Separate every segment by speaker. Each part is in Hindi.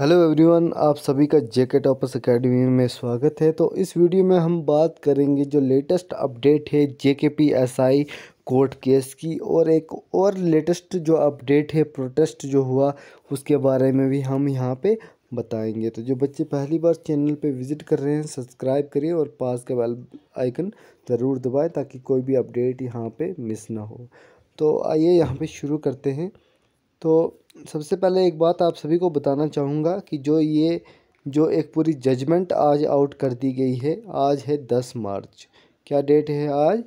Speaker 1: हेलो एवरीवन, आप सभी का जेके टॉपर्स एकेडमी में स्वागत है। तो इस वीडियो में हम बात करेंगे जो लेटेस्ट अपडेट है JK P S I court case की और एक और लेटेस्ट जो अपडेट है, प्रोटेस्ट जो हुआ, उसके बारे में भी हम यहाँ पे बताएँगे। तो जो बच्चे पहली बार चैनल पे विज़िट कर रहे हैं, सब्सक्राइब करें और पास का बेल आइकन ज़रूर दबाएँ ताकि कोई भी अपडेट यहाँ पर मिस ना हो। तो आइए यहाँ पर शुरू करते हैं। तो सबसे पहले एक बात आप सभी को बताना चाहूँगा कि जो ये, जो एक पूरी जजमेंट आज आउट कर दी गई है, आज है दस मार्च। क्या डेट है आज?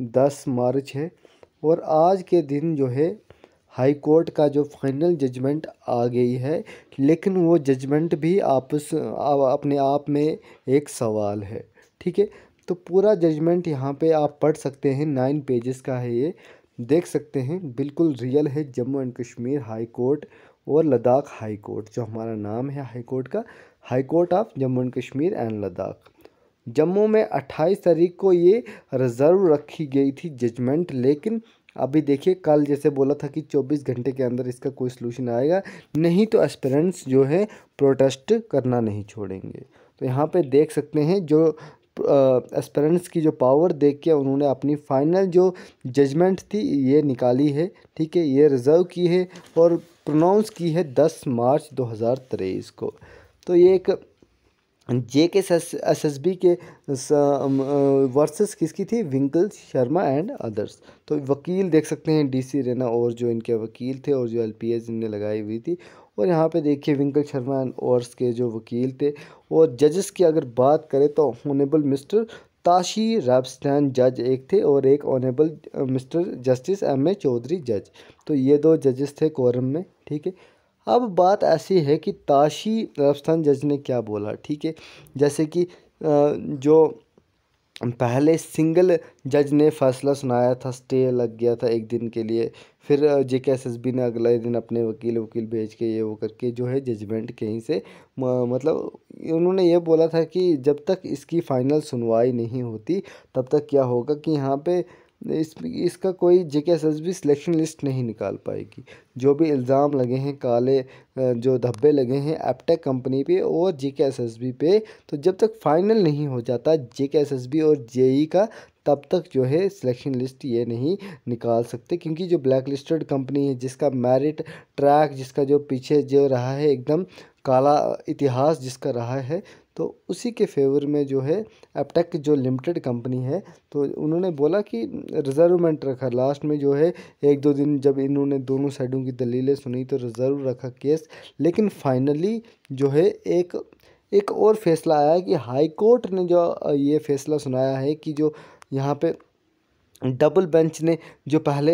Speaker 1: दस मार्च है। और आज के दिन जो है हाई कोर्ट का जो फाइनल जजमेंट आ गई है, लेकिन वो जजमेंट भी आपस अपने आप में एक सवाल है। ठीक है? तो पूरा जजमेंट यहाँ पे आप पढ़ सकते हैं नाइन पेजेस का है ये। देख सकते हैं, बिल्कुल रियल है Jammu and Kashmir high court और लद्दाख हाई कोर्ट, जो हमारा नाम है हाई कोर्ट का, high court of Jammu and Kashmir and Ladakh. Jammu में 28 तारीख को ये रिज़र्व रखी गई थी जजमेंट, लेकिन अभी देखिए, कल जैसे बोला था कि 24 घंटे के अंदर इसका कोई सलूशन आएगा, नहीं तो एस्पेरेंट्स जो है प्रोटेस्ट करना नहीं छोड़ेंगे। तो यहाँ पे देख सकते हैं, जो एस्पेरेंट्स की जो पावर देख के उन्होंने अपनी फाइनल जो जजमेंट थी, ये निकाली है, ठीक है, ये रिज़र्व की है और प्रोनाउंस की है दस मार्च दो हज़ार तेईस को। तो ये एक J K S S B के वर्सेस किसकी थी? विंकल शर्मा एंड अदर्स तो वकील देख सकते हैं डीसी रेना और जो इनके वकील थे और जो एलपीएस इनने लगाई हुई थी। और यहाँ पे देखिए विंकल शर्मा एंड ओर्स के जो वकील थे। और जजेस की अगर बात करें तो ऑनेबल मिस्टर ताशी रैबस्टैन जज एक थे और एक honourable mister justice M A Chaudhary जज। तो ये दो जजेस थे कोरम में, ठीक है? अब बात ऐसी है कि ताशी रैबस्टैन जज ने क्या बोला, ठीक है? जैसे कि जो पहले सिंगल जज ने फैसला सुनाया था, स्टे लग गया था एक दिन के लिए, फिर जे के एस एस बी ने अगले दिन अपने वकील वकील भेज के ये वो करके जो है जजमेंट कहीं से मतलब उन्होंने ये बोला था कि जब तक इसकी फ़ाइनल सुनवाई नहीं होती, तब तक क्या होगा कि यहाँ पे इस, इसका कोई J K S S B selection list नहीं निकाल पाएगी। जो भी इल्ज़ाम लगे हैं, काले जो धब्बे लगे हैं एपटेक कंपनी पे और जे के एस एस बी पे तो जब तक फाइनल नहीं हो जाता J K S S B और जेई का, तब तक जो है सिलेक्शन लिस्ट ये नहीं निकाल सकते। क्योंकि जो ब्लैक लिस्टेड कंपनी है, जिसका मेरिट ट्रैक जिसका जो पीछे जो रहा है, एकदम काला इतिहास जिसका रहा है तो उसी के फेवर में जो है एपटेक जो लिमिटेड कंपनी है तो उन्होंने बोला कि रिजर्वमेंट रखा। लास्ट में जो है, एक दो दिन जब इन्होंने दोनों साइडों की दलीलें सुनी तो रिज़र्व रखा केस लेकिन फाइनली जो है, एक एक और फैसला आया कि हाई कोर्ट ने जो, ये फैसला सुनाया है कि जो यहाँ पे डबल बेंच ने जो पहले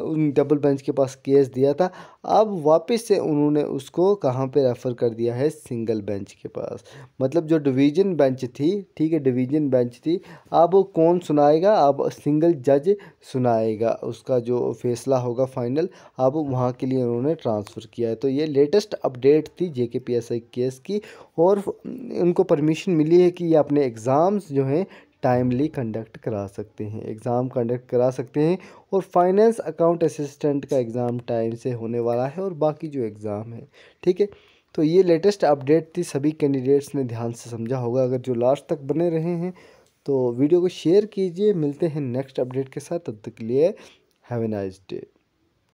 Speaker 1: उन डबल बेंच के पास केस दिया था, अब वापस से उन्होंने उसको कहाँ पे रेफ़र कर दिया है? सिंगल बेंच के पास। मतलब जो डिवीज़न बेंच थी, ठीक है, डिवीज़न बेंच थी, अब कौन सुनाएगा? अब सिंगल जज सुनाएगा। उसका जो फैसला होगा फाइनल, अब वहाँ के लिए उन्होंने ट्रांसफ़र किया है। तो ये लेटेस्ट अपडेट थी जे के पी एस आई केस की और उनको परमिशन मिली है कि ये अपने एग्ज़ाम्स जो हैं टाइमली कंडक्ट करा सकते हैं एग्ज़ाम कंडक्ट करा सकते हैं और फाइनेंस अकाउंट असिस्टेंट का एग्ज़ाम टाइम से होने वाला है और बाकी जो एग्ज़ाम है, ठीक है? तो ये लेटेस्ट अपडेट थी, सभी कैंडिडेट्स ने ध्यान से समझा होगा। अगर जो लास्ट तक बने रहे हैं तो वीडियो को शेयर कीजिए। मिलते हैं नेक्स्ट अपडेट के साथ। तब तक के लिए हैव ए नाइस डे